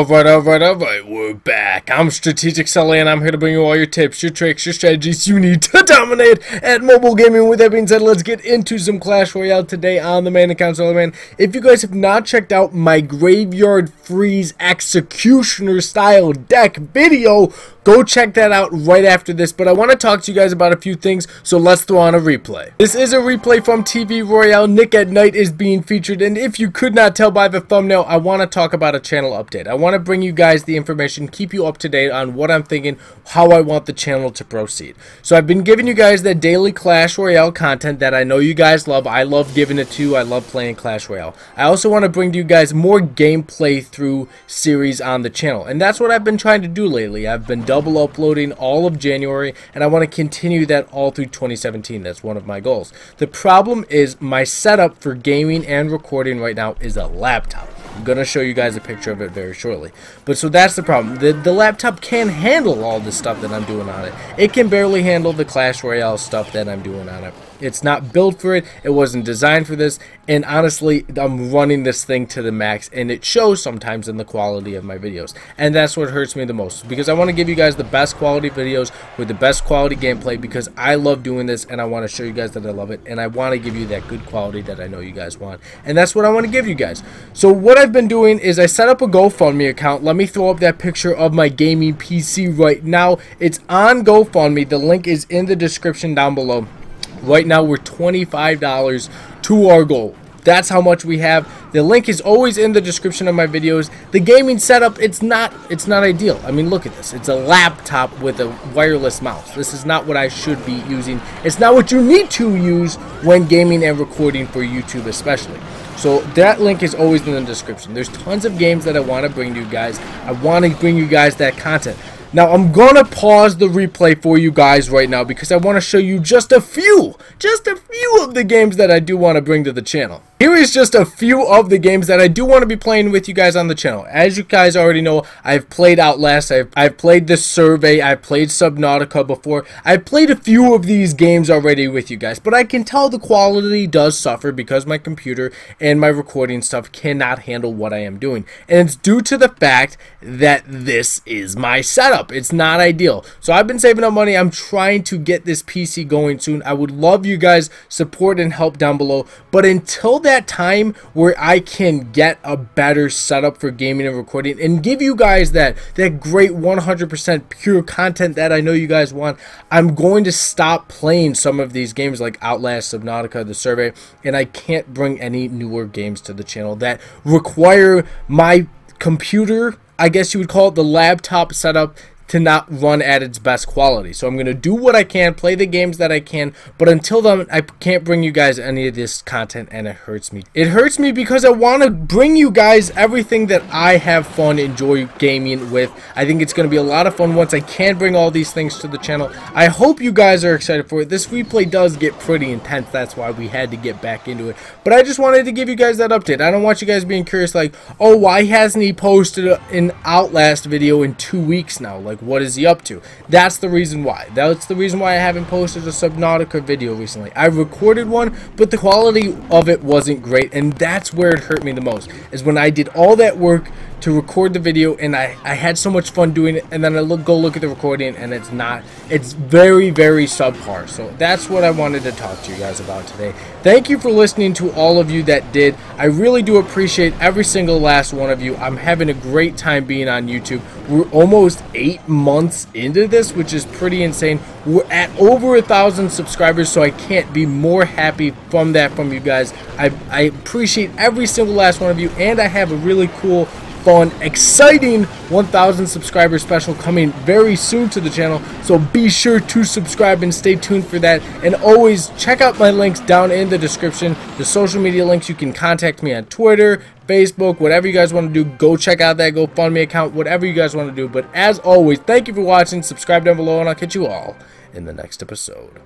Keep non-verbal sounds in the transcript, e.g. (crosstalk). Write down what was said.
Alright, alright, alright, we're back. I'm Strategic Sully and I'm here to bring you all your tips, your tricks, your strategies you need to (laughs) dominate at mobile gaming. With that being said, let's get into some Clash Royale today on the main account, Sully Man. If you guys have not checked out my Graveyard Freeze Executioner style deck video, Go check that out right after this, but I want to talk to you guys about a few things, so let's throw on a replay. This is a replay from TV Royale. Nickatnyte is being featured, and if you could not tell by the thumbnail, I want to talk about a channel update. I want to bring you guys the information, keep you up to date on what I'm thinking, how I want the channel to proceed. So I've been giving you guys the daily Clash Royale content that I know you guys love. I love giving it to you. I love playing Clash Royale. I also want to bring to you guys more gameplay through series on the channel, and that's what I've been trying to do lately. I've been double uploading all of January, and I want to continue that all through 2017. That's one of my goals. The problem is my setup for gaming and recording right now is a laptop. I'm to show you guys a picture of it very shortly. But so that's the problem. The, the laptop can handle all the stuff that I'm doing on it. It can barely handle the Clash Royale stuff that I'm doing on it. It's not built for it. It wasn't designed for this. And honestly, I'm running this thing to the max. And it shows sometimes in the quality of my videos. And that's what hurts me the most. Because I want to give you guys the best quality videos with the best quality gameplay. Because I love doing this. And I want to show you guys that I love it. And I want to give you that good quality that I know you guys want. And that's what I want to give you guys. So what I've been doing is I set up a GoFundMe account. Let me throw up that picture of my gaming PC right now. It's on GoFundMe. The link is in the description down below. Right now, we're $25 to our goal. That's how much we have. The link is always in the description of my videos. The gaming setup, it's not it's not ideal. I mean, look at this. It's a laptop with a wireless mouse. This is not what I should be using. It's not what you need to use when gaming and recording for YouTube especially. So that link is always in the description. There's tons of games that I want to bring to you guys. I want to bring you guys that content. Now, I'm going to pause the replay for you guys right now because I want to show you just a few, just a few of the games that I do want to bring to the channel. Here is just a few of the games that I do want to be playing with you guys on the channel. As you guys already know, I've played Outlast, I've, I've played The Survey, I've played Subnautica before. I've played a few of these games already with you guys, but I can tell the quality does suffer because my computer and my recording stuff cannot handle what I am doing. And it's due to the fact that this is my setup. It's not ideal. So I've been saving up money. I'm trying to get this PC going soon. I would love you guys support and help down below. But until that time where I can get a better setup for gaming and recording and give you guys that that great 100% pure content that I know you guys want, I'm going to stop playing some of these games like Outlast, Subnautica, The Survey, and I can't bring any newer games to the channel that require my computer I guess you would call it the laptop setup to not run at its best quality. So I'm going to do what I can, play the games that I can, but until then, I can't bring you guys any of this content, and it hurts me. It hurts me because I want to bring you guys everything that I have fun, enjoy gaming with. I think it's going to be a lot of fun once I can bring all these things to the channel. I hope you guys are excited for it. This replay does get pretty intense. That's why we had to get back into it. But I just wanted to give you guys that update. I don't want you guys being curious like, oh, why hasn't he posted an Outlast video in two weeks now? Like, like what is he up to? That's the reason why. That's the reason why I haven't posted a Subnautica video recently. I recorded one but the quality of it wasn't great and that's where it hurt me the most is when I did all that work to record the video and I, I had so much fun doing it and then I look go look at the recording and it's not it's very very subpar. So that's what I wanted to talk to you guys about today. Thank you for listening to all of you that did. I really do appreciate every single last one of you. I'm having a great time being on YouTube. We're almost eight months into this which is pretty insane. We're at over a thousand subscribers so I can't be more happy from that from you guys. I, I appreciate every single last one of you and I have a really cool fun, exciting 1,000 subscriber special coming very soon to the channel. So be sure to subscribe and stay tuned for that. And always check out my links down in the description. The social media links, you can contact me on Twitter, Facebook, whatever you guys want to do. Go check out that GoFundMe account, whatever you guys want to do. But as always, thank you for watching. Subscribe down below, and I'll catch you all in the next episode.